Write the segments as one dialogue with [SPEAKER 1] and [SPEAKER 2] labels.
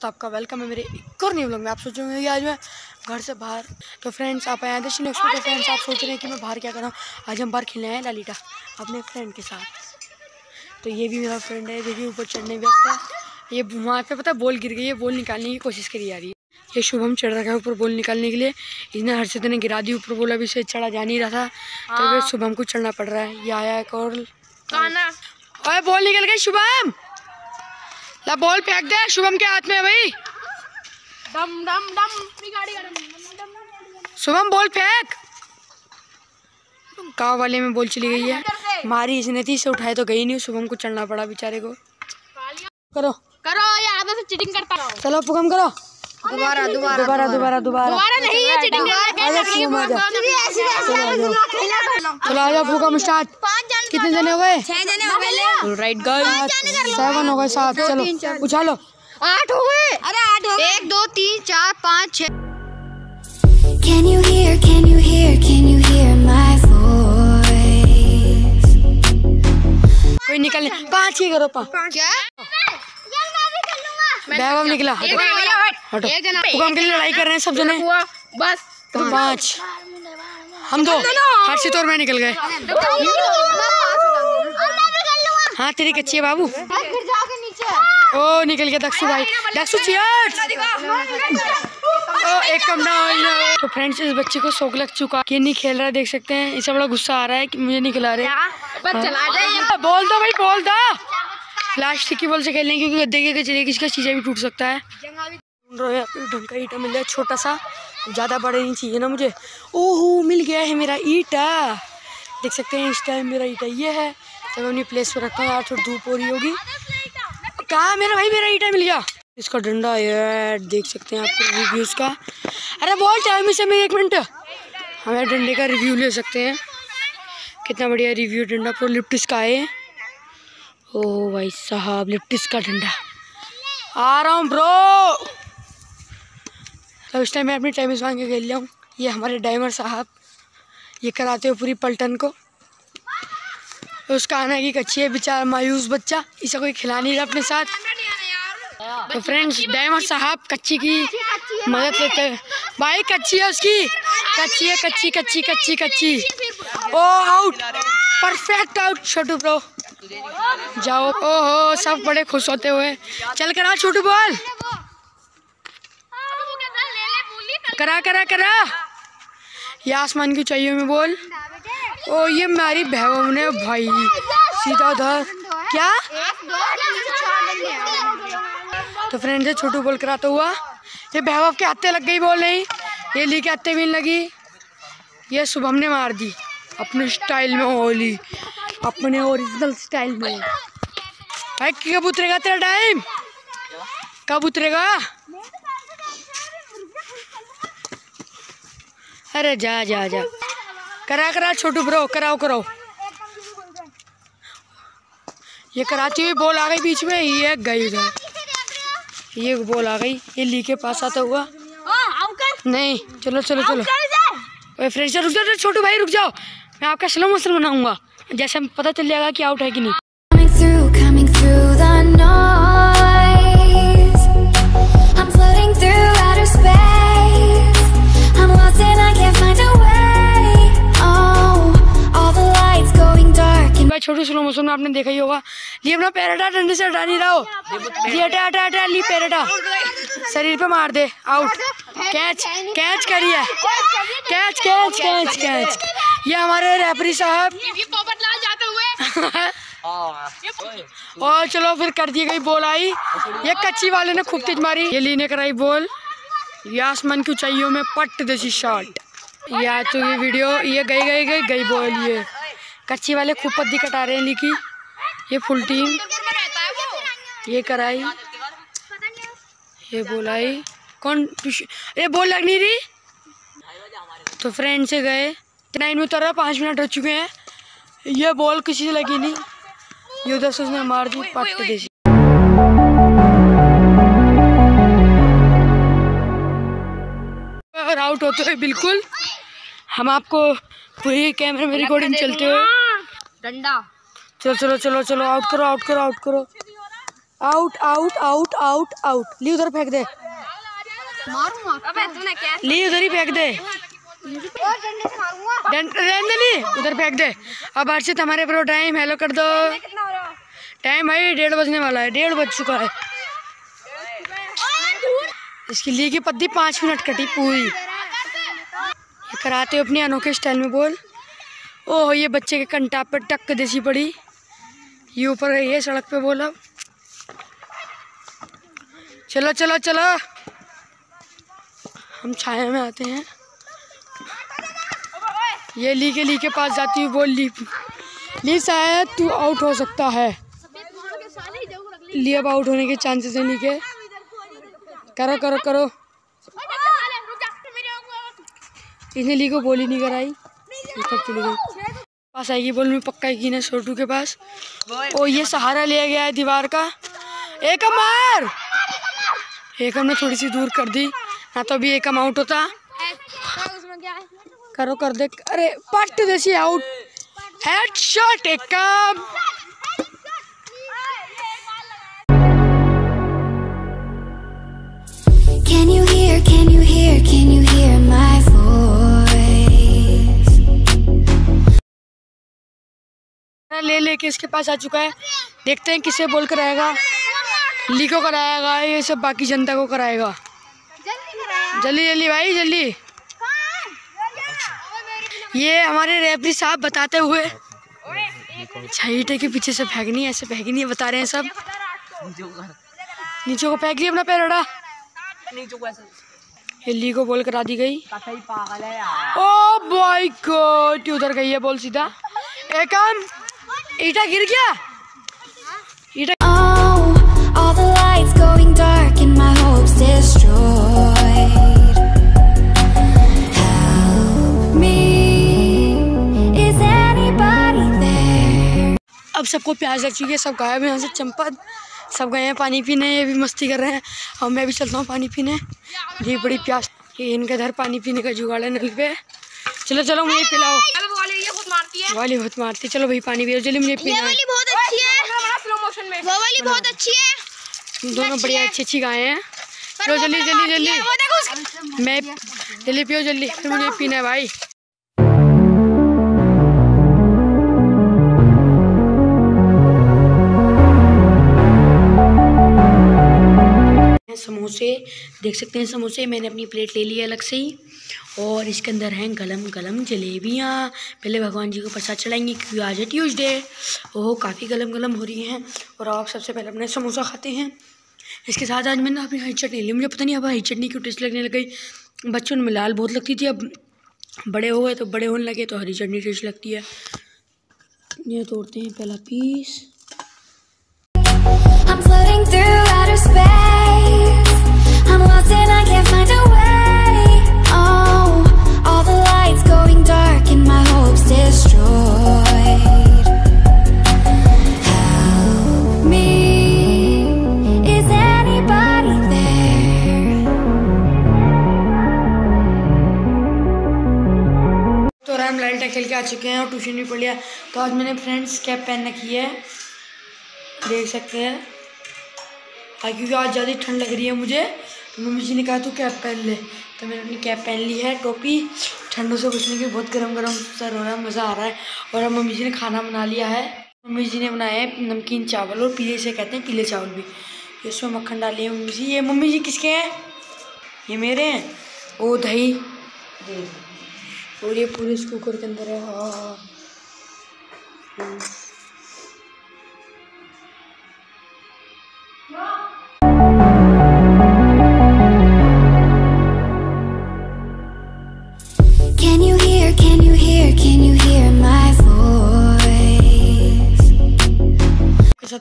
[SPEAKER 1] तो आपका वेलकम है मेरे एक और न्यू व्लॉग में। आप सोचोगे कि आज मैं घर से बाहर तो फ्रेंड्स आप आए एक्सपो तो फ्रेंड्स आप सोच रहे हैं कि मैं बाहर क्या कर रहा हूँ? आज हम बाहर खेलने आए लालीटा अपने फ्रेंड के साथ। तो ये भी मेरा फ्रेंड है ये भी ऊपर चढ़ने व्यस्त है। ये वहाँ पे पता है बॉल गिर गई है बॉल निकालने की कोशिश करी जा रही है। ये शुभम चढ़ रखा है ऊपर बॉल निकालने के लिए। इसने हर्षित ने गिरा दी ऊपर बॉल अभी से चढ़ा जा नहीं रहा था। तो फिर शुभम को चढ़ना पड़ रहा है। ये आया एक और। बॉल निकल गई शुभम! ला बॉल फेंक दे शुभम के हाथ में है भाई।
[SPEAKER 2] डम डम डम
[SPEAKER 1] शुभम बॉल फेंक गाँव वाले में बॉल चली गई है। मारी इसने थी इसे उठाए तो गई नहीं शुभम को चढ़ना पड़ा बेचारे को। करो।
[SPEAKER 2] करो ये आधा से चीटिंग करता रहो।
[SPEAKER 1] चलो पुकम करो।
[SPEAKER 2] दोबारा दोबारा
[SPEAKER 1] दोबारा दोबारा। दोबारा
[SPEAKER 2] नहीं है चीटिंग
[SPEAKER 1] चलो चलो आजा पुकम स्टार्ट कितने जने हो गए?
[SPEAKER 2] छह जने हो गए
[SPEAKER 1] राइट गाइस सेवन हो गए सात चलो। उछालो।
[SPEAKER 2] आठ हो गए? अरे आठ हो एक दो तीन चार पाँच छह।
[SPEAKER 3] Can you hear, can you hear, can you hear my voice?
[SPEAKER 1] कोई निकल नहीं। पाँच ही करो पाँच
[SPEAKER 2] क्या?
[SPEAKER 1] वैभव निकला। हटो। हटो पुकम के लिए लड़ाई कर रहे हैं सब जने।
[SPEAKER 2] हुआ बस।
[SPEAKER 1] तो पाँच। हम दो। हर्षित और मैं निकल गए। हाँ तेरी कच्ची है बाबू। ओ निकल गया दक्षु भाई। दक्षु चियर्स ओ एक कम डाउन तो फ्रेंड्स इस बच्चे को शौक लग चुका ये नहीं खेल रहा है देख सकते हैं। इसे बड़ा गुस्सा आ रहा है कि मुझे नहीं खिला रहे।
[SPEAKER 2] बस
[SPEAKER 1] बोल दो भाई बोल दो। प्लास्टिक की बॉल से खेलने क्योंकि गद्दे के चलिए किसका चीज़ें भी टूट सकता है। ढूंढ रहे हैं ढंग का ईटा मिल जाए छोटा सा। ज़्यादा बड़े नहीं चाहिए ना मुझे। ओहो मिल गया है मेरा ईटा। देख सकते हैं, इस टाइम मेरा ईटा ये है। तो मैं अपनी प्लेस पर रखा यार थोड़ी धूप हो रही होगी। कहाँ मेरा भाई? मेरा ईटा मिल गया। इसका डंडा यार, देख सकते हैं आप रिव्यूज़ का अरे बोल टाइम से मैं एक मिनट हमें डंडे का रिव्यू ले सकते हैं। कितना बढ़िया रिव्यू डंडा, प्रो लिप्टिस का है। ओ भाई साहब लिप्टिस का डंडा। आ रहा हूँ ब्रो तो इस टाइम मैं अपनी टाइम मांग के खेल लिया हूँ। ये हमारे डाइमर साहब। ये कराते हो पूरी पलटन को। तो उसका आना की कच्ची है, बेचारा मायूस बच्चा, इसे कोई खिला नहीं रहा अपने साथ। तो फ्रेंड्स डायमंड साहब कच्ची की मदद लेते हैं। भाई, कच्ची है उसकी। कच्ची है, कच्ची कच्ची कच्ची कच्ची। ओ out perfect out Chhotu bro जाओ। ओहो, सब बड़े खुश होते हुए। चल करा, छोटू बॉल। करा करा करा। ये आसमान की चाहिए में बोल? ओ, ये मेरी बहन ने भाई। सीधा धर क्या? तो फ्रेंड से छोटू बोल कराता हुआ, ये बहव के हत्ते लग गई बोल नहीं। ये ली के हत्ते भी लगी। ये शुभम ने मार दी। अपने स्टाइल में होली। अपने ओरिजिनल स्टाइल में। भाई, कब उतरेगा तेरा टाइम कब उतरेगा? अरे जा जा जा। करा करा छोटू ब्रो कराओ कराओ। ये कराची हुई बॉल आ गई बीच में ये गई उधर। ये बॉल आ गई ये ली के पास आता हुआ। नहीं चलो चलो चलो। फ्रेंड्स रुक जाओ छोटू भाई रुक जाओ। मैं आपका स्लो मोशन बनाऊँगा। जैसे पता चल जाएगा कि आउट है कि नहीं। मोशन में आपने देखा ही होगा। ये अपना पैराटा डंडे से हटा नहीं रहा हो। ये हटा हटा हटा ली पैराटा। शरीर पे मार दे। आउट कैच कैच करिए कैच कैच कैच कैच ये हमारे रेफरी साहब। और चलो फिर कर दी गई बॉल आई। ये कच्ची वाले ने खूब तेज मारी। ये लीने कराई बॉल ये आसमान की ऊंचाइयों में पट देसी शॉट या तो ये वीडियो ये गई गई गई गई बॉल ये। कच्ची वाले खूब पत्ती कटा रहे हैं लिखी ये फुल टीम। ये कराई। ये बॉल आई कौन ये बॉल लग नहीं रही तो फ्रेंड से गए। नाइन में उतरा, पाँच मिनट हो चुके हैं। ये बॉल किसी से लगी नहीं। ये उधर से उसने मार दी, पट देसी। और आउट होते हुए बिल्कुल। हम आपको पूरी कैमरे में रिकॉर्डिंग चलते हुए
[SPEAKER 2] डंडा।
[SPEAKER 1] चलो चलो चलो चलो आउट करो आउट करो आउट करो। Out out out out out ली उधर फेंक दे।
[SPEAKER 2] मारूँगा। अबे तूने क्या
[SPEAKER 1] ली उधर ही फेंक दे।
[SPEAKER 2] और डंडे से मारूँगा।
[SPEAKER 1] रहने ली। उधर फेंक दे। अब अर्षित हमारे प्रो टाइम हेलो कर दो।
[SPEAKER 2] कितना हो रहा?
[SPEAKER 1] टाइम भाई डेढ़ बजने वाला है। डेढ़ बज चुका है। इसकी ली की पत्ती पाँच मिनट कटी पूरी। ये कराते हो अपनी अनोखे स्टाइल में, बोल। ओह, ये बच्चे के कंटा पे टक देसी पड़ी। ये ऊपर गई है सड़क पे, बोल चलो चलो चलो। हम छाया में आते हैं। ये ली के ली के पास जाती हूँ बोल ली ली शायद तू आउट हो सकता है। ली अब आउट होने के चांसेस हैं ली के करो करो करो। इसने ली को बोल नहीं कराई। ये चली गई। पास आएगी बोल में पक्का की ना छोटू के पास। ओ ये सहारा लिया गया है दीवार का। एक मार एकम ने थोड़ी सी दूर कर दी। ना तो अभी एकम आउट होता। करो कर दे। अरे पट देसी आउट हेड शॉट एकम
[SPEAKER 3] Can you hear, can you hear, can you hear my?
[SPEAKER 1] लेके इसके पास आ चुका है। देखते हैं किसे बोल कर आएगा ली को कराएगा ये सब बाकी जनता को कराएगा। जल्दी जल्दी भाई जल्दी। ये हमारे रेफरी साहब बताते हुए। छाईटे के पीछे से फेंकनी है ऐसे फेंकनी है बता रहे हैं सब। नीचे को फेंक लिया अपना पैर ये को बोल करा दी गई। ओ बॉय गॉड उधर गई है बोल सीधा। एकम ईटा गिर गया। ईटा
[SPEAKER 3] Oh, all the lights going dark and my hopes destroyed. Help me, is anybody there?
[SPEAKER 1] अब सबको प्यास लग चुकी है सब गायब हैं यहाँ से चंपत सब गए हैं पानी पीने ये भी मस्ती कर रहे हैं। और मैं भी चलता हूँ पानी पीने। ये बड़ी प्यास ये इनका इधर पानी पीने का जुगाड़ है नल पे। चलो चलो मुझे पिलाओ
[SPEAKER 2] मारती है।
[SPEAKER 1] वाली बहुत मारती चलो भाई पानी पियो चलिए मुझे पीना है।
[SPEAKER 2] बहुत अच्छी है। स्लो मोशन में। वो वाली बहुत अच्छी है।
[SPEAKER 1] दोनों बढ़िया अच्छी अच्छी गाय हैं। चलो जल्दी जल्दी जल्दी मैं जल्दी पियो जल्दी फिर मुझे पीना है भाई। समोसे देख सकते हैं समोसे। मैंने अपनी प्लेट ले ली है अलग से ही। और इसके अंदर हैं गलम गलम जलेबियाँ। पहले भगवान जी को प्रसाद चढ़ाएँगे, क्योंकि आज है ट्यूसडे। ओह, काफ़ी गलम गलम हो रही हैं। और आप सबसे पहले अपने समोसा खाते हैं। इसके साथ आज मैंने अपनी हरी चटनी ली। मुझे पता नहीं अब हरी चटनी क्यों टेस्ट लगने लग गई। बच्चों में लाल बहुत लगती थी, अब बड़े हो गए तो बड़े होने लगे तो हरी चटनी टेस्ट लगती है। ये तोड़ते हैं पहला piece.
[SPEAKER 3] I'm floating through outer space. I'm lost and
[SPEAKER 1] लाइटा खेल के आ चुके हैं और ट्यूशन भी पढ़ लिया। तो आज मैंने फ्रेंड्स कैप पहन रखी है। देख सकते हैं। हाँ क्योंकि आज ज़्यादा ठंड लग रही है मुझे। तो मम्मी जी ने कहा, तू कैप पहन ले। तो मैंने अपनी कैप पहन ली है। टोपी, ठंडों से बचने की बहुत गर्म गर्म सर हो रहा है मज़ा आ रहा है। और अब मम्मी जी ने खाना बना लिया है। मम्मी जी ने बनाया है नमकीन चावल और पीले से कहते हैं पीले चावल भी। इसमें मक्खन डाली है मम्मी जी। ये मम्मी जी किसके हैं? ये मेरे हैं। ओ, दही। और ये पूरे इस कुकर के अंदर है हाँ हाँ।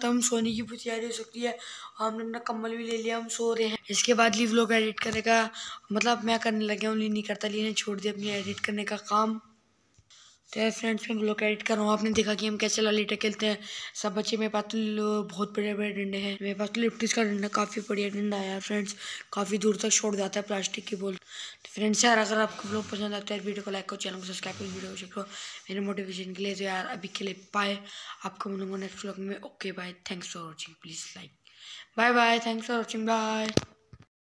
[SPEAKER 1] के साथ हम सोने की भी तैयारी हो सकती है। और हमने अपना कम्बल भी ले लिया, हम सो रहे हैं। इसके बाद ली लोग एडिट करेगा मतलब मैं करने लगे हूँ, ली नहीं करता, ली ने छोड़ दिया अपनी एडिट करने का काम। तो फ्रेंड्स मैं ब्लॉग एडिट कर रहा हूँ। आपने देखा कि हम कैसे लालीटा खेलते हैं? सब बच्चे मेरे पास तो बहुत बड़े बड़े डंडे हैं। मेरे पास तो लिप्टिस का डंडा, काफ़ी बढ़िया डंडा है यार फ्रेंड्स काफ़ी दूर तक छोड़ जाता है प्लास्टिक की बोल। तो फ्रेंड्स यार अगर आपको ब्लॉग पसंद आता है वीडियो को लाइक करो चैनल को सब्सक्राइब करो वीडियो को शेयर करो। मेरे मोटिवेशन के लिए तो यार अभी के लिए बाय आपको मिलूँगा नेक्स्ट ब्लॉग में। Okay bye thanks for watching please like bye bye thanks for watching bye